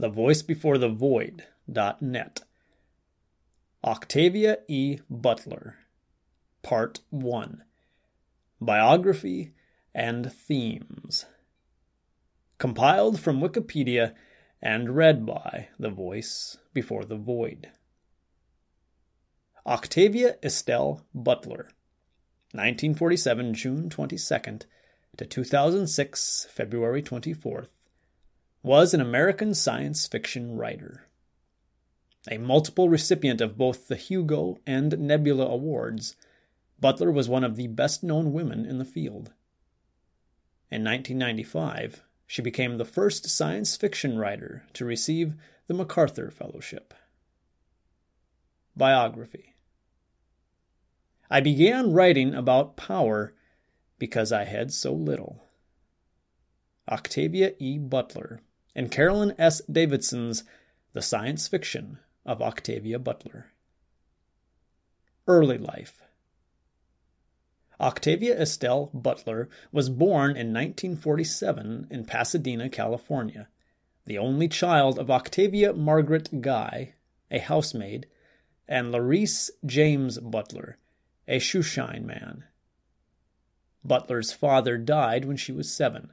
thevoicebeforethevoid.net. Octavia E. Butler, Part 1 Biography and Themes. Compiled from Wikipedia and read by The Voice Before the Void. Octavia Estelle Butler, 1947 June 22nd to 2006 February 24th, was an American science fiction writer. A multiple recipient of both the Hugo and Nebula Awards, Butler was one of the best known women in the field. In 1995, she became the first science fiction writer to receive the MacArthur Fellowship. Biography I began writing about power because I had so little. Octavia E. Butler and Carolyn S. Davidson's The Science Fiction of Octavia Butler. Early life. Octavia Estelle Butler was born in 1947 in Pasadena, California, the only child of Octavia Margaret Guy, a housemaid, and Laurice James Butler, a shoeshine man. Butler's father died when she was seven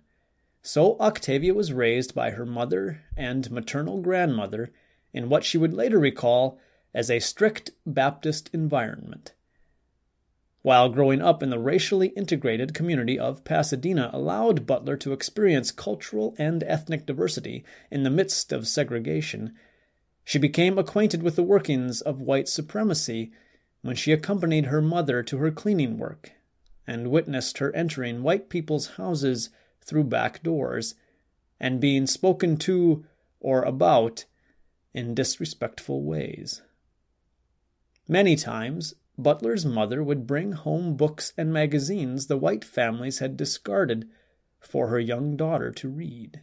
so Octavia was raised by her mother and maternal grandmother in what she would later recall as a strict Baptist environment. While growing up in the racially integrated community of Pasadena allowed Butler to experience cultural and ethnic diversity in the midst of segregation, she became acquainted with the workings of white supremacy when she accompanied her mother to her cleaning work and witnessed her entering white people's houses through back doors and being spoken to or about in disrespectful ways. Many times, Butler's mother would bring home books and magazines the white families had discarded for her young daughter to read.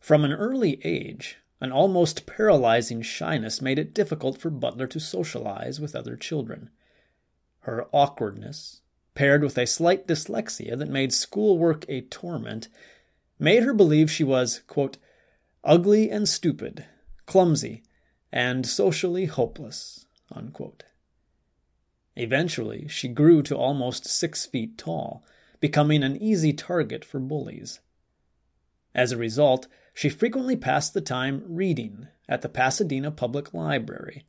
From an early age, an almost paralyzing shyness made it difficult for Butler to socialize with other children. Her awkwardness, paired with a slight dyslexia that made schoolwork a torment, made her believe she was, quote, ugly and stupid, clumsy, and socially hopeless. Unquote. Eventually, she grew to almost six feet tall, becoming an easy target for bullies. As a result, she frequently passed the time reading at the Pasadena Public Library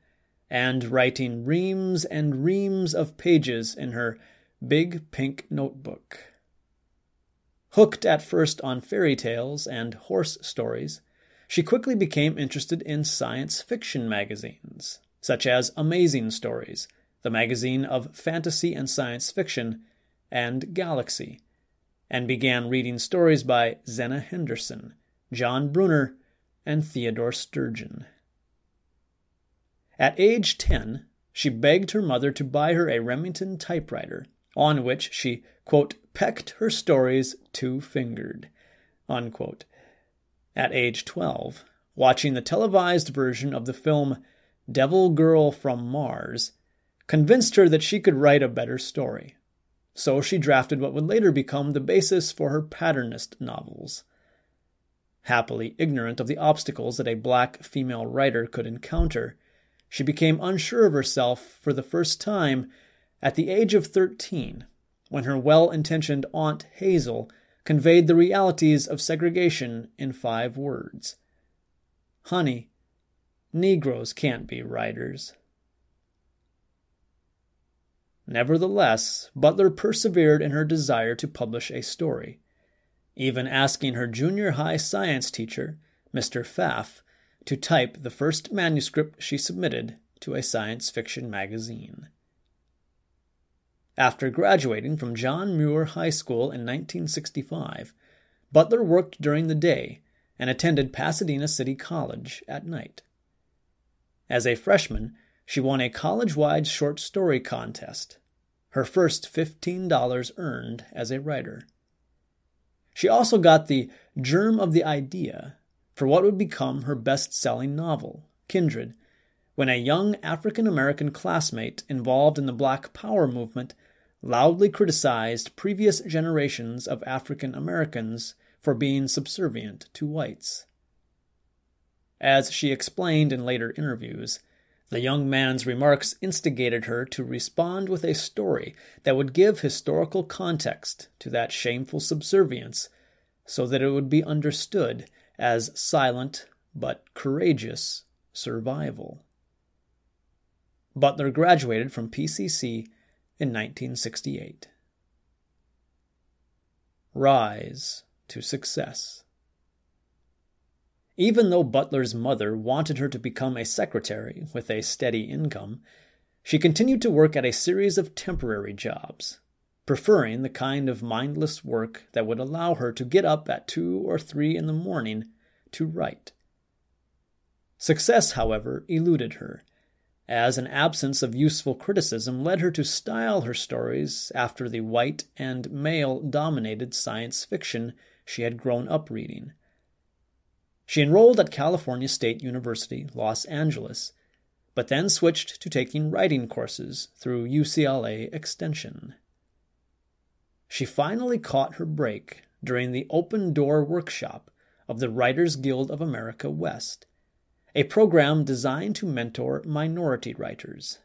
and writing reams and reams of pages in her Big Pink Notebook. Hooked at first on fairy tales and horse stories, she quickly became interested in science fiction magazines, such as Amazing Stories, the magazine of fantasy and science fiction, and Galaxy, and began reading stories by Zenna Henderson, John Brunner, and Theodore Sturgeon. At age 10, she begged her mother to buy her a Remington typewriter on which she, quote, pecked her stories two fingered, unquote. At age 12, watching the televised version of the film Devil Girl from Mars convinced her that she could write a better story. So she drafted what would later become the basis for her patternist novels. Happily ignorant of the obstacles that a black female writer could encounter, she became unsure of herself for the first time at the age of 13, when her well intentioned Aunt Hazel conveyed the realities of segregation in five words Honey, Negroes can't be writers. Nevertheless, Butler persevered in her desire to publish a story, even asking her junior high science teacher, Mr. Pfaff, to type the first manuscript she submitted to a science fiction magazine. After graduating from John Muir High School in 1965, Butler worked during the day and attended Pasadena City College at night. As a freshman, she won a college wide short story contest, her first $15 earned as a writer. She also got the germ of the idea for what would become her best selling novel, Kindred, when a young African American classmate involved in the Black Power movement loudly criticized previous generations of African Americans for being subservient to whites. As she explained in later interviews, the young man's remarks instigated her to respond with a story that would give historical context to that shameful subservience so that it would be understood as silent but courageous survival. Butler graduated from PCC in 1968. Rise to success. Even though Butler's mother wanted her to become a secretary with a steady income, she continued to work at a series of temporary jobs, preferring the kind of mindless work that would allow her to get up at two or three in the morning to write. Success, however, eluded her, as an absence of useful criticism led her to style her stories after the white and male dominated science fiction she had grown up reading. She enrolled at California State University, Los Angeles, but then switched to taking writing courses through UCLA Extension. She finally caught her break during the Open Door Workshop of the Writers Guild of America West, a program designed to mentor minority writers.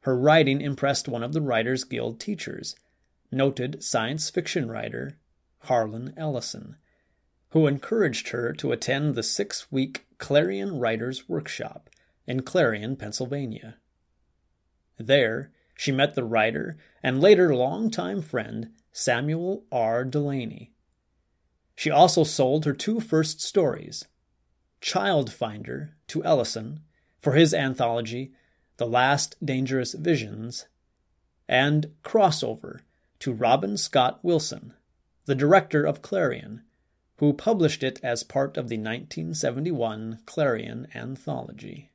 Her writing impressed one of the Writers Guild teachers, noted science fiction writer Harlan Ellison who encouraged her to attend the six week Clarion Writers Workshop in Clarion, Pennsylvania. There, she met the writer and later longtime friend Samuel R. Delany. She also sold her two first stories Childfinder to Ellison for his anthology The Last Dangerous Visions, and Crossover to Robin Scott Wilson, the director of Clarion, who published it as part of the 1971 Clarion Anthology.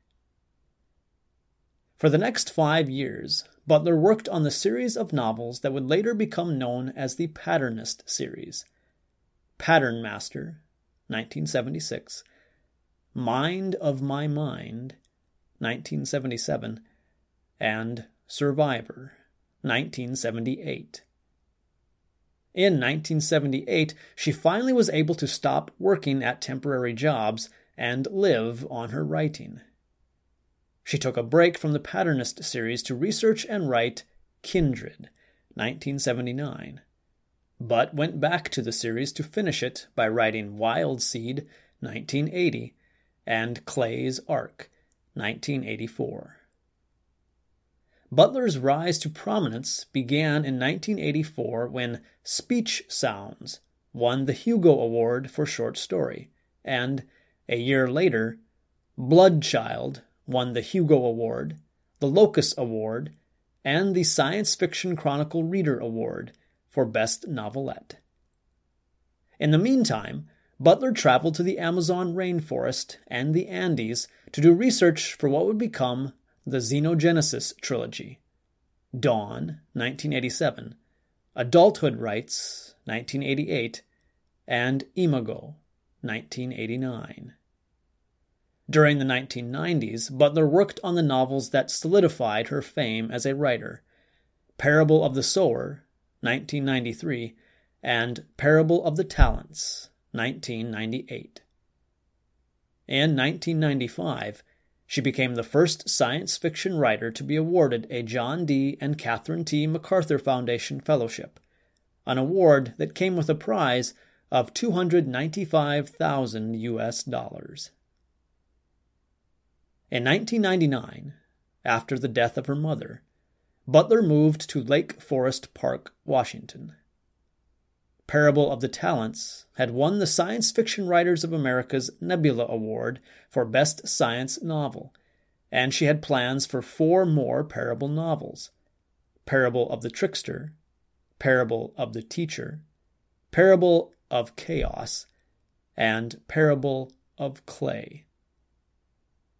For the next five years, Butler worked on the series of novels that would later become known as the Patternist series Pattern Master, 1976, Mind of My Mind, 1977, and Survivor, 1978. In 1978, she finally was able to stop working at temporary jobs and live on her writing. She took a break from the Patternist series to research and write Kindred, 1979, but went back to the series to finish it by writing Wild Seed, 1980, and Clay's Ark, 1984. Butler's rise to prominence began in 1984 when Speech Sounds won the Hugo Award for Short Story, and, a year later, Bloodchild won the Hugo Award, the Locus Award, and the Science Fiction Chronicle Reader Award for Best Novelette. In the meantime, Butler traveled to the Amazon rainforest and the Andes to do research for what would become the Xenogenesis trilogy, Dawn, 1987, Adulthood Rites, 1988, and Imago, 1989. During the 1990s, Butler worked on the novels that solidified her fame as a writer. Parable of the Sower, 1993, and Parable of the Talents, 1998. In 1995, she became the first science fiction writer to be awarded a John D. and Catherine T. MacArthur Foundation Fellowship, an award that came with a prize of 295,000 US dollars. In 1999, after the death of her mother, Butler moved to Lake Forest Park, Washington. Parable of the Talents had won the Science Fiction Writers of America's Nebula Award for Best Science Novel, and she had plans for four more Parable novels Parable of the Trickster, Parable of the Teacher, Parable of Chaos, and Parable of Clay.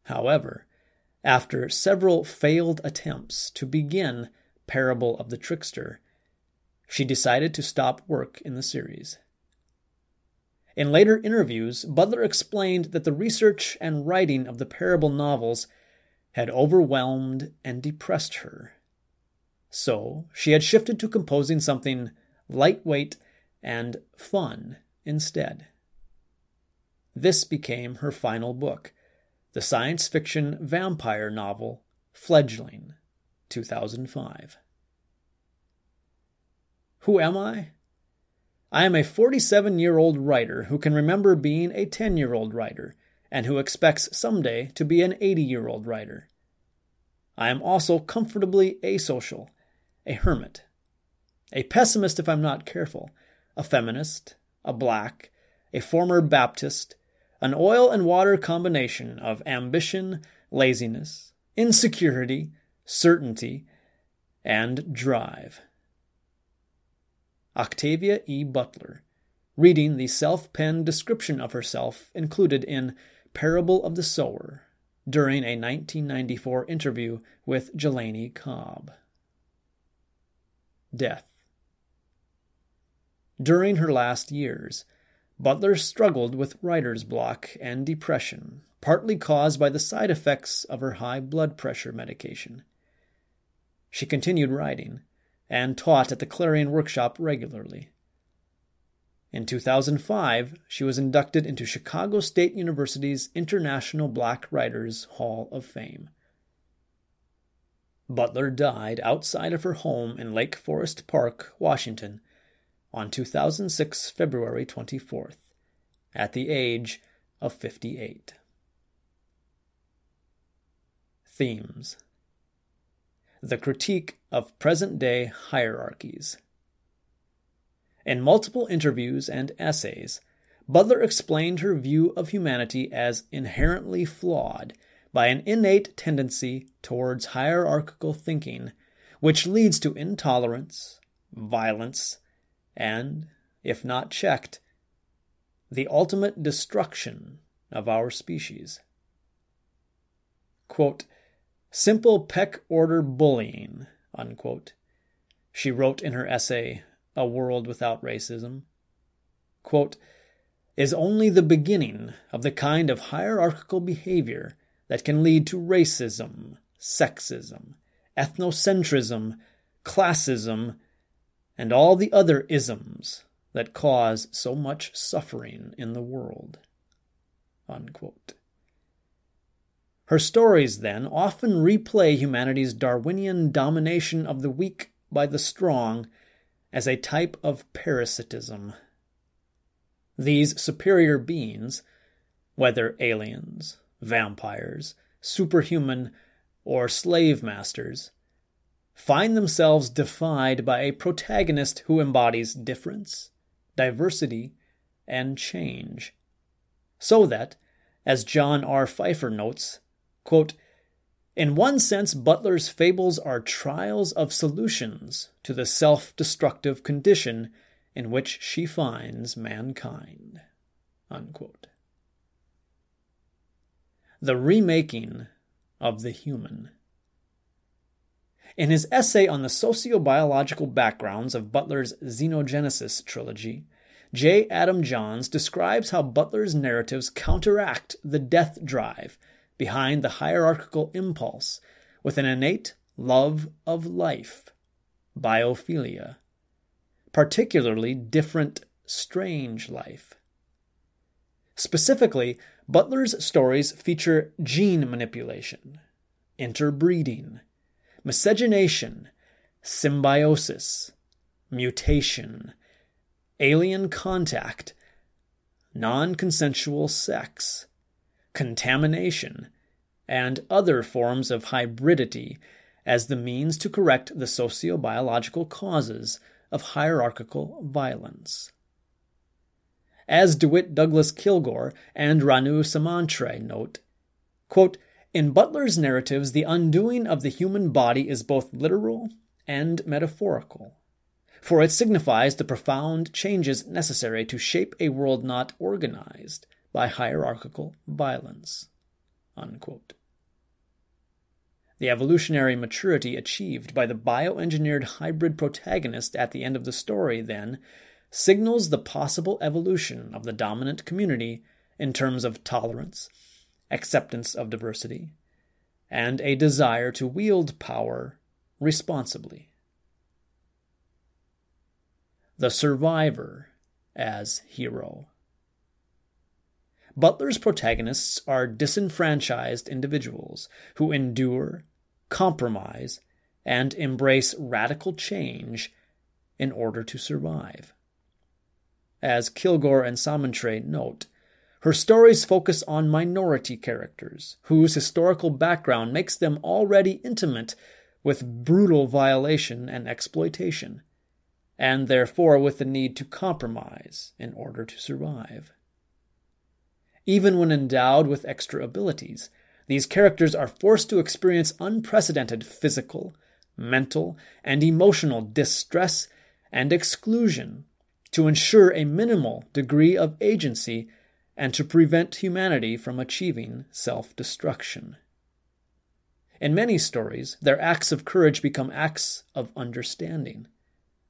However, after several failed attempts to begin Parable of the Trickster, she decided to stop work in the series. In later interviews, Butler explained that the research and writing of the parable novels had overwhelmed and depressed her. So she had shifted to composing something lightweight and fun instead. this became her final book, the science fiction vampire novel Fledgling, 2005. Who am I? I am a 47 year old writer who can remember being a 10 year old writer and who expects someday to be an 80 year old writer. I am also comfortably asocial, a hermit, a pessimist if I'm not careful, a feminist, a black, a former Baptist, an oil and water combination of ambition, laziness, insecurity, certainty, and drive. Octavia E. Butler, reading the self penned description of herself included in Parable of the Sower during a 1994 interview with Jelani Cobb. Death. During her last years, Butler struggled with writer's block and depression, partly caused by the side effects of her high blood pressure medication. She continued writing and taught at the Clarion Workshop regularly. In 2005, she was inducted into Chicago State University's International Black Writers Hall of Fame. Butler died outside of her home in Lake Forest Park, Washington, on 2006 February 24th, at the age of 58. Themes The critique of present day hierarchies. In multiple interviews and essays, Butler explained her view of humanity as inherently flawed by an innate tendency towards hierarchical thinking, which leads to intolerance, violence, and, if not checked, the ultimate destruction of our species. Quote, Simple peck order bullying, unquote, she wrote in her essay, A World Without Racism. Quote, is only the beginning of the kind of hierarchical behavior that can lead to racism, sexism, ethnocentrism, classism, and all the other isms that cause so much suffering in the world. Unquote. Her stories, then, often replay humanity's Darwinian domination of the weak by the strong as a type of parasitism. These superior beings, whether aliens, vampires, superhuman, or slave masters, find themselves defied by a protagonist who embodies difference, diversity, and change. So that, as John R. Pfeiffer notes, quote, in one sense, Butler's fables are trials of solutions to the self destructive condition in which she finds mankind. Unquote. The remaking of the human. In his essay on the sociobiological backgrounds of Butler's Xenogenesis trilogy, J. Adam Johns describes how Butler's narratives counteract the death drive behind the hierarchical impulse with an innate love of life, biophilia, particularly different, strange life. Specifically, Butler's stories feature gene manipulation, interbreeding, miscegenation, symbiosis, mutation, alien contact, non consensual sex, contamination, and other forms of hybridity as the means to correct the sociobiological causes of hierarchical violence. As DeWitt Douglas Kilgore and Rani Samantrai note, quote, in Butler's narratives, the undoing of the human body is both literal and metaphorical, for it signifies the profound changes necessary to shape a world not organized by hierarchical violence. Unquote. The evolutionary maturity achieved by the bioengineered hybrid protagonist at the end of the story, then, signals the possible evolution of the dominant community in terms of tolerance acceptance of diversity, and a desire to wield power responsibly. The survivor as hero. Butler's protagonists are disenfranchised individuals who endure, compromise, and embrace radical change in order to survive. As Kilgore and Samantrai note, her stories focus on minority characters whose historical background makes them already intimate with brutal violation and exploitation, and therefore with the need to compromise in order to survive. Even when endowed with extra abilities, these characters are forced to experience unprecedented physical, mental, and emotional distress and exclusion to ensure a minimal degree of agency and to prevent humanity from achieving self destruction. In many stories, their acts of courage become acts of understanding,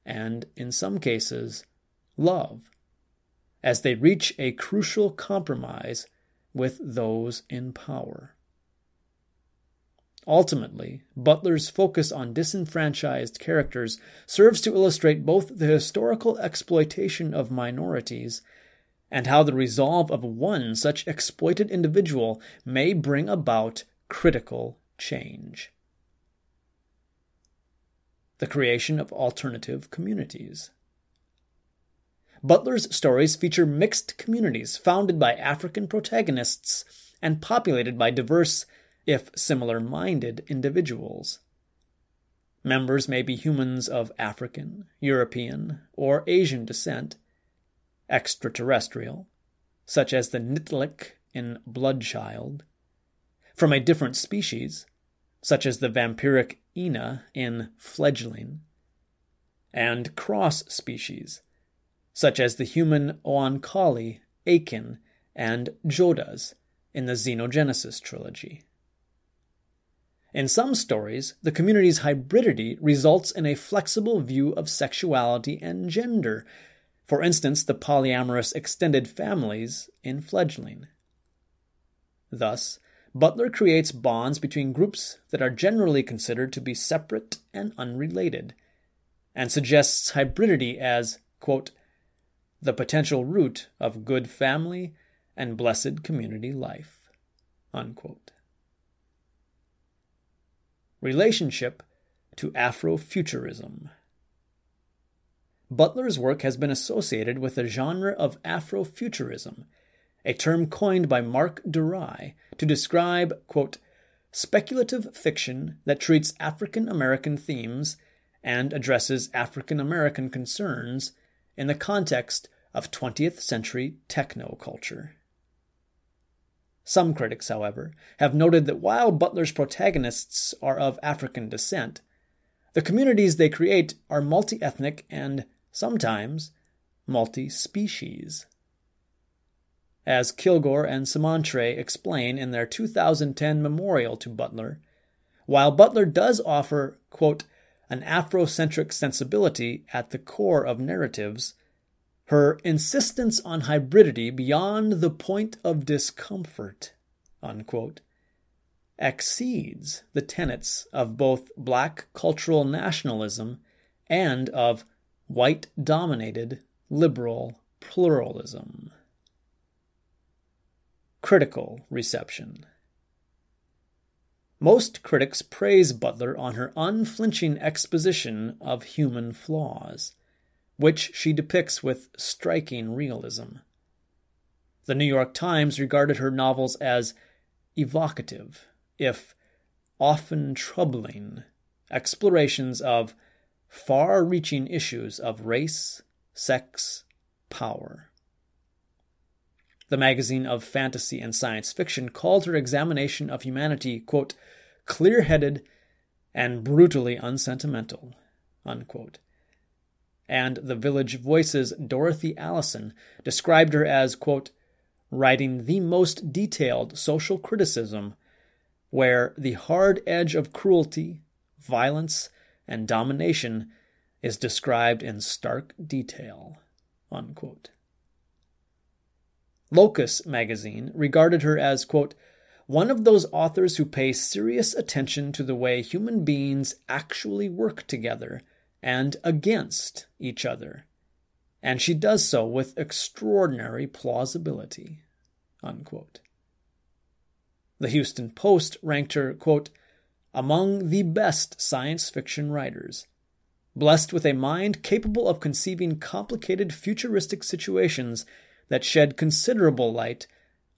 and in some cases, love, as they reach a crucial compromise with those in power. Ultimately, Butler's focus on disenfranchised characters serves to illustrate both the historical exploitation of minorities and how the resolve of one such exploited individual may bring about critical change. The creation of alternative communities. Butler's stories feature mixed communities founded by African protagonists and populated by diverse, if similar minded, individuals. Members may be humans of African, European, or Asian descent extraterrestrial, such as the Nitlik in Bloodchild, from a different species, such as the vampiric Ina in Fledgling, and cross species, such as the human Oankali, Akin, and Jodahs in the Xenogenesis trilogy. In some stories, the community's hybridity results in a flexible view of sexuality and gender, for instance, the polyamorous extended families in Fledgling. Thus, Butler creates bonds between groups that are generally considered to be separate and unrelated, and suggests hybridity as, quote, the potential root of good family and blessed community life. Unquote. Relationship to Afrofuturism. Butler's work has been associated with the genre of Afrofuturism, a term coined by Mark Dery to describe, quote, speculative fiction that treats African American themes and addresses African American concerns in the context of 20th century techno culture. Some critics, however, have noted that while Butler's protagonists are of African descent, the communities they create are multi ethnic and sometimes multi species. As Kilgore and Samantrai explain in their 2010 memorial to Butler, while Butler does offer, quote, an Afrocentric sensibility at the core of narratives, her insistence on hybridity beyond the point of discomfort, unquote, exceeds the tenets of both black cultural nationalism and of white dominated liberal pluralism. Critical reception. Most critics praise Butler on her unflinching exposition of human flaws, which she depicts with striking realism. The New York Times regarded her novels as evocative, if often troubling, explorations of far reaching issues of race, sex, power. The magazine of fantasy and science fiction called her examination of humanity, quote, clear headed and brutally unsentimental, unquote. And the Village Voice's Dorothy Allison described her as, quote, writing the most detailed social criticism where the hard edge of cruelty, violence, and domination is described in stark detail. Unquote. Locus magazine regarded her as, quote, one of those authors who pay serious attention to the way human beings actually work together and against each other, and she does so with extraordinary plausibility. Unquote. The Houston Post ranked her, quote, among the best science fiction writers, blessed with a mind capable of conceiving complicated futuristic situations that shed considerable light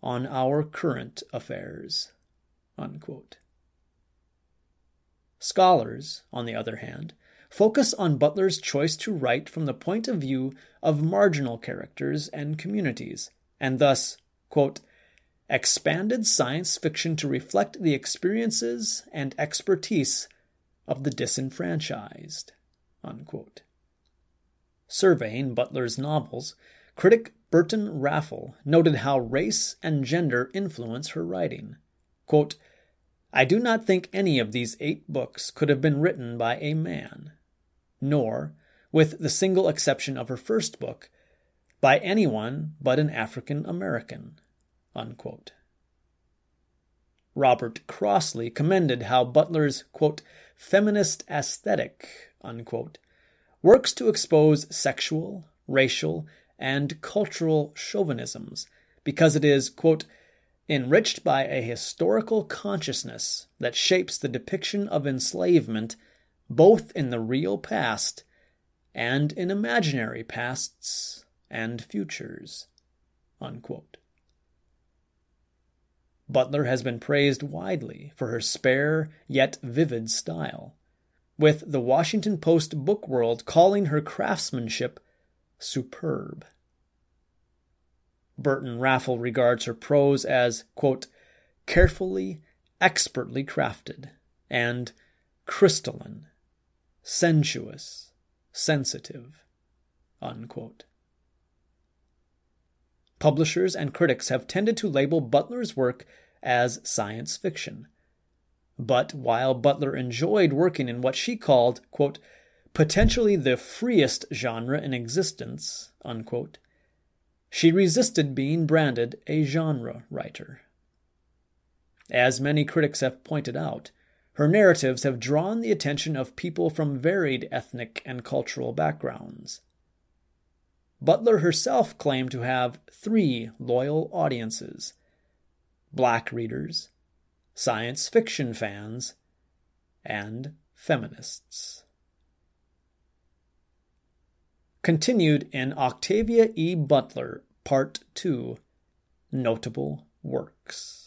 on our current affairs. Unquote. Scholars, on the other hand, focus on Butler's choice to write from the point of view of marginal characters and communities, and thus, quote, expanded science fiction to reflect the experiences and expertise of the disenfranchised. Unquote. Surveying Butler's novels, critic Burton Raffel noted how race and gender influence her writing. Quote, I do not think any of these eight books could have been written by a man, nor, with the single exception of her first book, by anyone but an African American. Robert Crossley commended how Butler's, quote, feminist aesthetic, unquote, works to expose sexual, racial, and cultural chauvinisms because it is, quote, enriched by a historical consciousness that shapes the depiction of enslavement both in the real past and in imaginary pasts and futures. Unquote. Butler has been praised widely for her spare yet vivid style, with the Washington Post book world calling her craftsmanship superb. Burton Raffel regards her prose as, quote, carefully, expertly crafted, and crystalline, sensuous, sensitive. Unquote. Publishers and critics have tended to label Butler's work as science fiction. But while Butler enjoyed working in what she called, quote, potentially the freest genre in existence, unquote, she resisted being branded a genre writer. As many critics have pointed out, her narratives have drawn the attention of people from varied ethnic and cultural backgrounds. Butler herself claimed to have three loyal audiences black readers, science fiction fans, and feminists. Continued in Octavia E. Butler, Part 2 Notable Works.